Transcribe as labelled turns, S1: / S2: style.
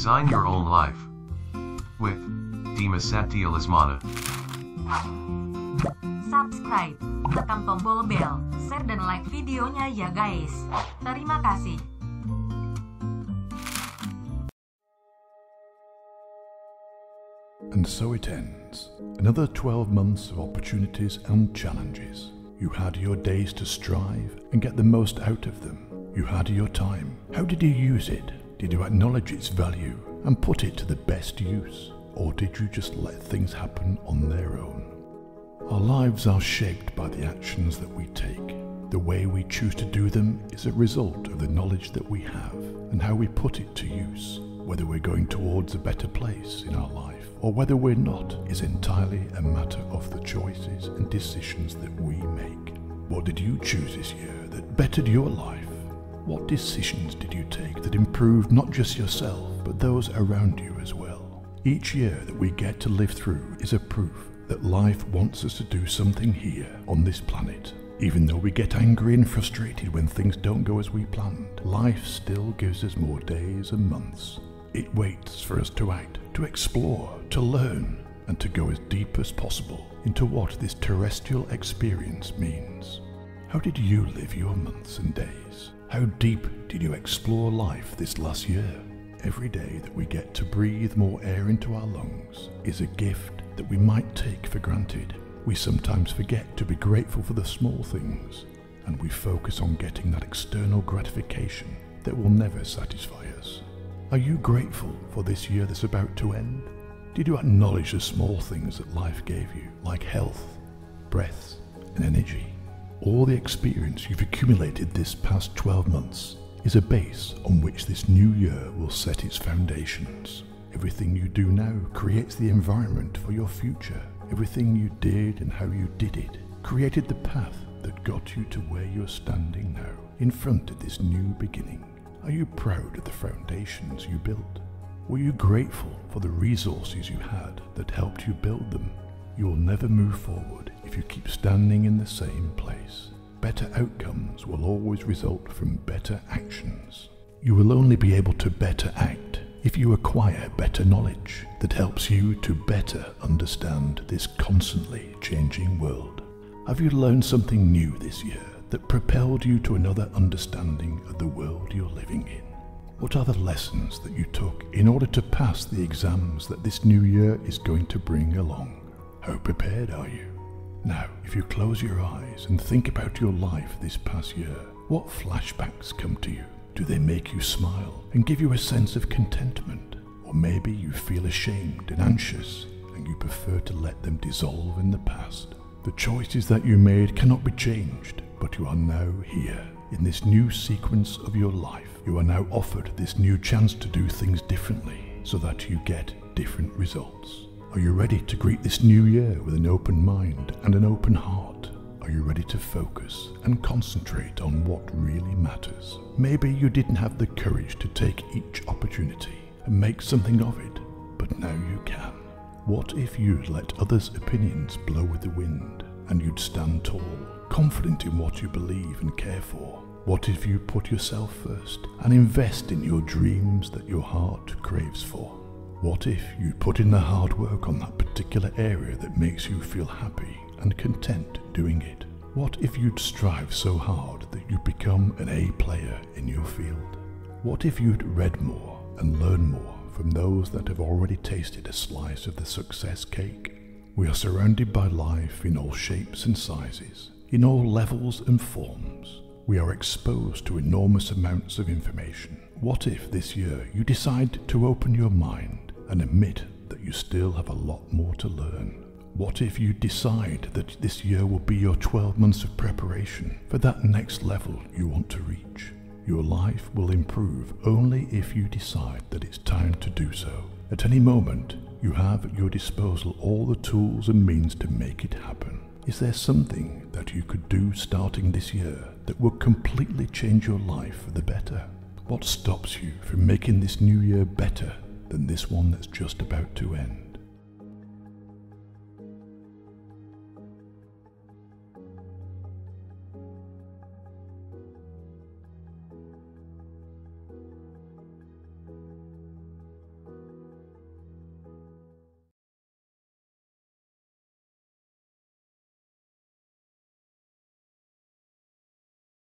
S1: Design your own life. With Dimas Satya Lesmana.
S2: Subscribe, tekan tombol bel, share dan like videonya ya guys. Terima kasih.
S3: And so it ends. Another 12 months of opportunities and challenges. You had your days to strive and get the most out of them. You had your time. How did you use it? Did you acknowledge its value and put it to the best use? Or did you just let things happen on their own? Our lives are shaped by the actions that we take. The way we choose to do them is a result of the knowledge that we have and how we put it to use. Whether we're going towards a better place in our life or whether we're not is entirely a matter of the choices and decisions that we make. What did you choose this year that bettered your life? What decisions did you take that improved not just yourself, but those around you as well? Each year that we get to live through is a proof that life wants us to do something here on this planet. Even though we get angry and frustrated when things don't go as we planned, life still gives us more days and months. It waits for us to act, to explore, to learn, and to go as deep as possible into what this terrestrial experience means. How did you live your months and days? How deep did you explore life this last year? Every day that we get to breathe more air into our lungs is a gift that we might take for granted. We sometimes forget to be grateful for the small things, and we focus on getting that external gratification that will never satisfy us. Are you grateful for this year that's about to end? Did you acknowledge the small things that life gave you, like health, breath, and energy? All the experience you've accumulated this past 12 months is a base on which this new year will set its foundations. Everything you do now creates the environment for your future. Everything you did and how you did it created the path that got you to where you're standing now, in front of this new beginning. Are you proud of the foundations you built? Were you grateful for the resources you had that helped you build them? You will never move forward if you keep standing in the same place. Better outcomes will always result from better actions. You will only be able to better act if you acquire better knowledge that helps you to better understand this constantly changing world. Have you learned something new this year that propelled you to another understanding of the world you're living in? What are the lessons that you took in order to pass the exams that this new year is going to bring along? How prepared are you? Now, if you close your eyes and think about your life this past year, what flashbacks come to you? Do they make you smile and give you a sense of contentment? Or maybe you feel ashamed and anxious and you prefer to let them dissolve in the past? The choices that you made cannot be changed, but you are now here. In this new sequence of your life, you are now offered this new chance to do things differently so that you get different results. Are you ready to greet this new year with an open mind and an open heart? Are you ready to focus and concentrate on what really matters? Maybe you didn't have the courage to take each opportunity and make something of it, but now you can. What if you'd let others' opinions blow with the wind and you'd stand tall, confident in what you believe and care for? What if you put yourself first and invest in your dreams that your heart craves for? What if you put in the hard work on that particular area that makes you feel happy and content doing it? What if you'd strive so hard that you become an A player in your field? What if you'd read more and learn more from those that have already tasted a slice of the success cake? We are surrounded by life in all shapes and sizes, in all levels and forms. We are exposed to enormous amounts of information. What if this year you decide to open your mind and admit that you still have a lot more to learn? What if you decide that this year will be your 12 months of preparation for that next level you want to reach? Your life will improve only if you decide that it's time to do so. At any moment, you have at your disposal all the tools and means to make it happen. Is there something that you could do starting this year that will completely change your life for the better? What stops you from making this new year better than this one that's just about to end?